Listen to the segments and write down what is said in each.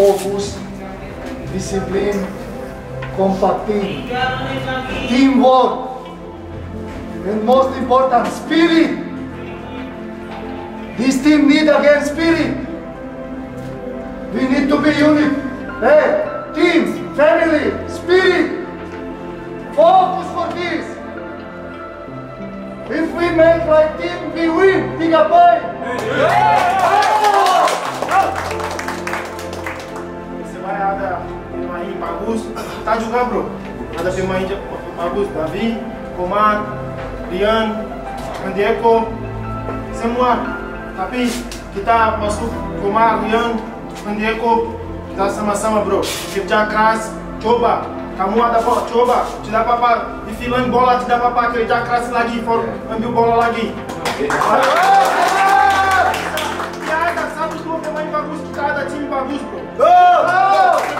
Focus, discipline, compacting, teamwork, and most important, spirit. This team need again spirit. We need to be unit. Hey, team, family, spirit. Focus for this. If we make like team, we win. Tiga poin. Persebaya pemain bagus, kita juga bro. Ada pemain bagus, Davi, Komar, Rian, Andieko, semua. Tapi kita masuk Komar, Rian, Andieko, kita sama-sama bro. Kerja keras, coba. Kamu ada kok, coba. Tidak apa-apa, di film bola tidak apa-apa, kerja keras lagi, for ambil bola lagi. Kita ada satu dua pemain bagus, kita ada tim bagus bro. Kerja keras,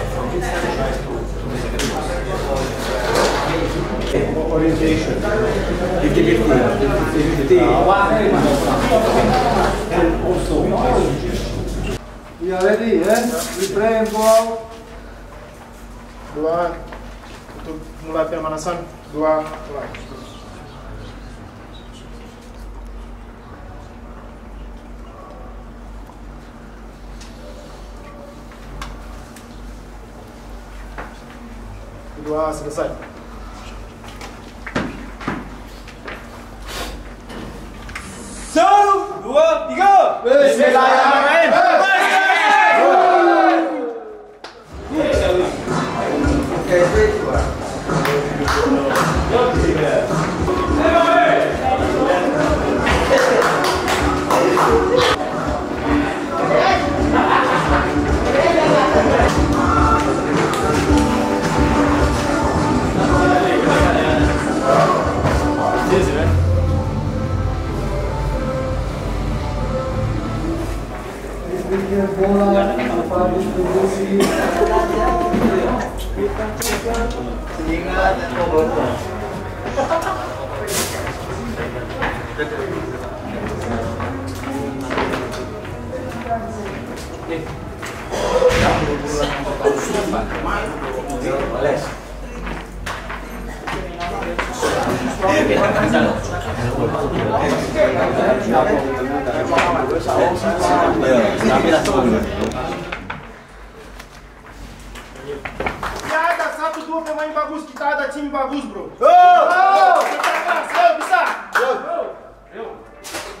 orientation. 50-50. 50-50. And also, We are ready, eh? We pray and go out. Dua untuk mulai pemanasan. Dua mulai. Kedua selesai. 谢谢大家。哎，你。não tem mais bagunça que tá da time bagunça, bro. ô, ô, ô, ô, ô, ô, ô,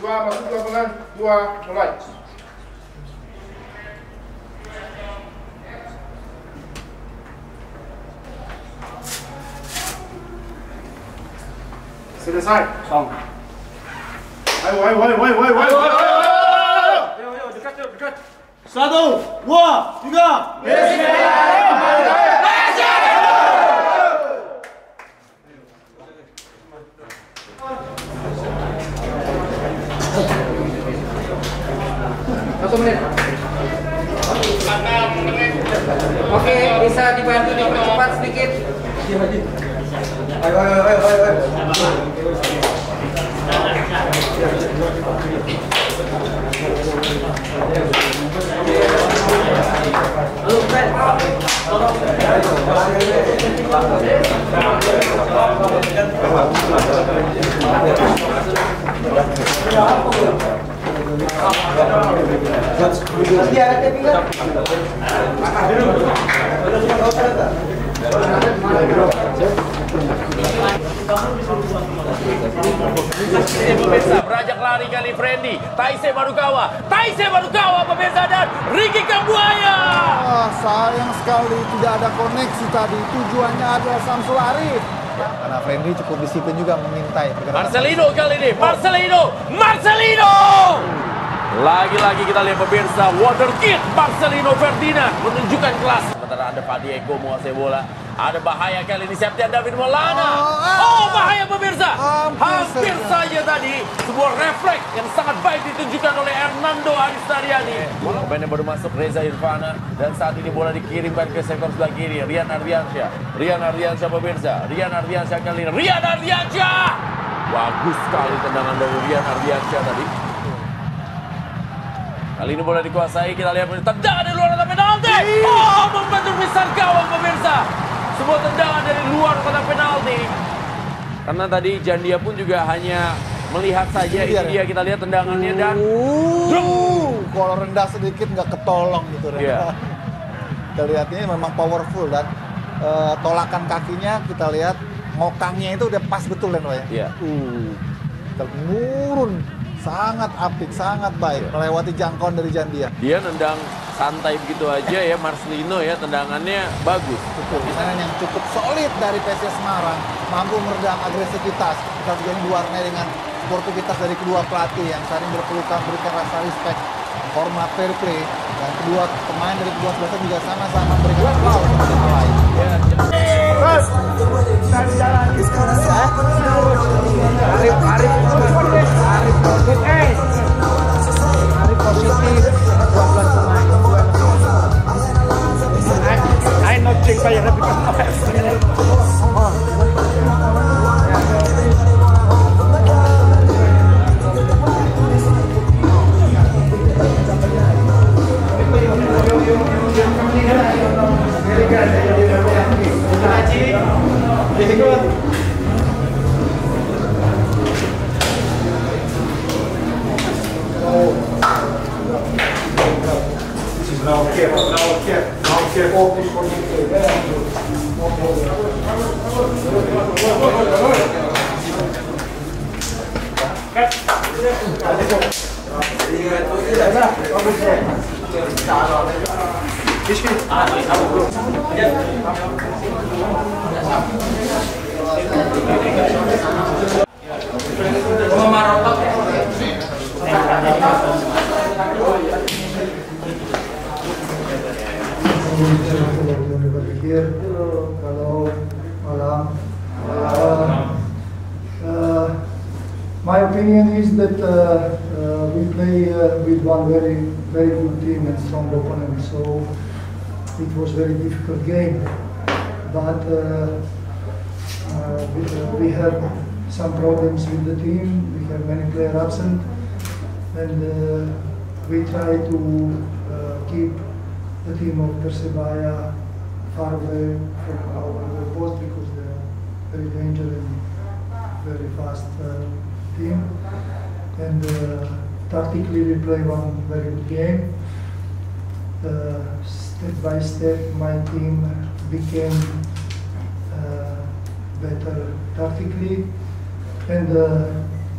ô, ô, ô, ô, ô, ô, Selesai. Song. Ayo, ayo, ayo, ayo, ayo, ayo, ayo, ayo, dekat, dekat. Satu, dua, tiga. Yes, yes, yes. Oke, bisa dibantu dipercepat sedikit. Ayo, ayo, ayo, ayo, ayo. Pemirsa beranjak lari kali Freddy Taise Marukawa Taise Marukawa pemirsa dan Ricky Kambuaya Ah, sayang sekali tidak ada koneksi tadi. Tujuannya adalah Samsul Arif. Karena Friendly cukup disiplin juga mengintai pergerakan. Marcelino kali ini Marcelino Marcelino lagi-lagi kita lihat pemirsa Wonderkid Marcelino Ferdinand menunjukkan kelas sementara ada Fadi Eko menguasai bola ada bahaya kali ini Septian David Maulana oh bahaya pemirsa. Hampir saja. tadi sebuah refleks yang sangat baik ditunjukkan oleh Hernando Aristariani pemain yang baru masuk Reza Irfana dan saat ini bola dikirimkan ke sektor sebelah kiri. Rian Ardiansyah. Rian Ardiansyah pemirsa. Rian Ardiansyah kali ini Rian Ardiansyah! Bagus sekali tendangan dari Rian Ardiansyah tadi. Kali ini bola dikuasai, kita lihat tendangan dari luar penalti. Oh, membentur besar gawang pemirsa. Sebuah tendangan dari luar kotak penalti. Karena tadi Jandia pun juga hanya melihat saja. Ini dia, Ini dia kita lihat tendangannya dan Uh, kalau rendah sedikit nggak ketolong gitu Ren. Iya. kita lihat ini memang powerful dan eh, tolakan kakinya kita lihat ngokangnya itu udah pas betul Ren ya. Iya. Uh, sangat apik, sangat baik melewati jangkauan dari Jandia. dia nendang santai begitu aja ya Marcelino ya tendangannya bagus. Betul, permainan yang cukup solid dari PSS Semarang, mampu meredam agresivitas. Kita juga diwarnai dengan sportivitas dari kedua pelatih yang saling berpelukan, berikan rasa respect, format fair play, dan kedua pemain dari kedua sebelah juga sama-sama memberikan aplaus kepada yang lain. Arif, Arif, Arif positif, eh. Arif positif, 12 pemain. que vai era here. Is that uh, uh, we play uh, with one very, very good team and strong opponent. So it was very difficult game. But we, we had some problems with the team. We have many players absent, and uh, we try to uh, keep the team of Persebaya far away from our post because they are very dangerous and very fast uh, team. And uh, tactically we play one very good game. Uh, step by step my team became uh, better tactically. And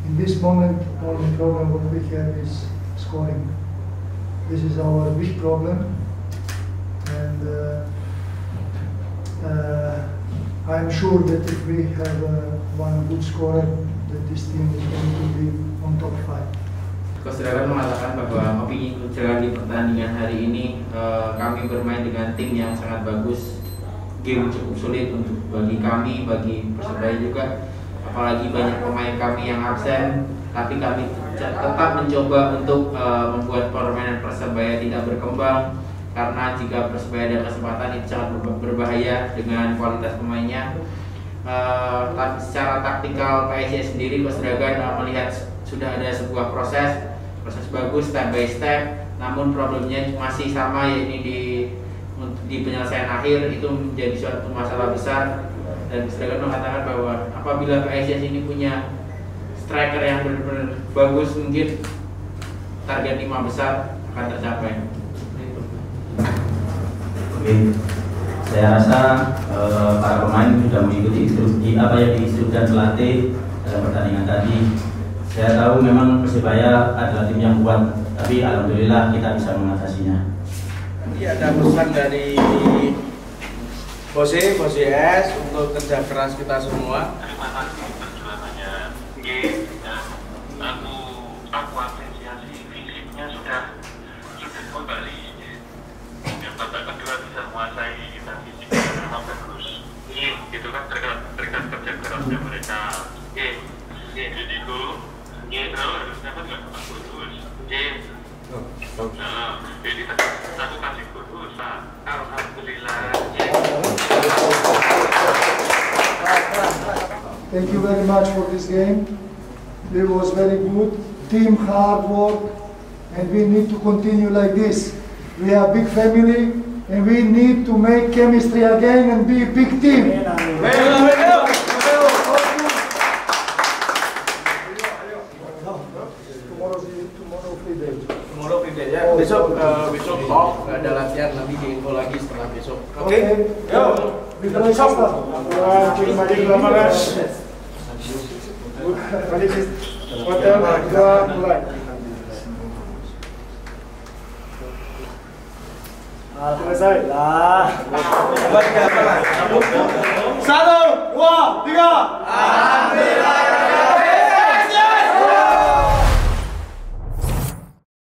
in this moment only problem what we have is scoring. This is our big problem and uh, uh, I'm sure that if we have uh, one good scorer, that this team is going to be five. Coach Dragan mengatakan bahwa opini Dragan di pertandingan hari ini eh, kami bermain dengan tim yang sangat bagus, game cukup sulit untuk bagi kami, bagi persebaya juga, apalagi banyak pemain kami yang absen, tapi kami te- tetap mencoba untuk eh, membuat permainan persebaya tidak berkembang karena jika persebaya ada kesempatan itu sangat berba- berbahaya dengan kualitas pemainnya. Tak- secara taktikal PSIS sendiri Coach Dragan eh, melihat sudah ada sebuah proses proses bagus step by step namun problemnya masih sama yakni di di penyelesaian akhir itu menjadi suatu masalah besar dan Dragan mengatakan bahwa apabila PSIS ini punya striker yang benar-benar bagus mungkin target lima besar akan tercapai. Oke, saya rasa eh, para pemain sudah mengikuti instruksi apa yang diinstruksikan pelatih dalam pertandingan tadi. Saya tahu memang Persibaya adalah tim yang kuat, tapi alhamdulillah kita bisa mengatasinya. Nanti ada pesan dari Bose, Bose S untuk kerja keras kita semua. Thank you very much for this game. It was very good. Team hard work, and we need to continue like this. We are a big family and we need to make chemistry again and be a big team. Free day. Tomorrow free day ya. Besok eh, besok off nggak ada latihan nanti diinfo lagi setelah besok. Oke. Yo. Dua, cek maju ke lapangan. Balik di hotel, dua, mulai. Selesai. Lah. Satu, dua, tiga.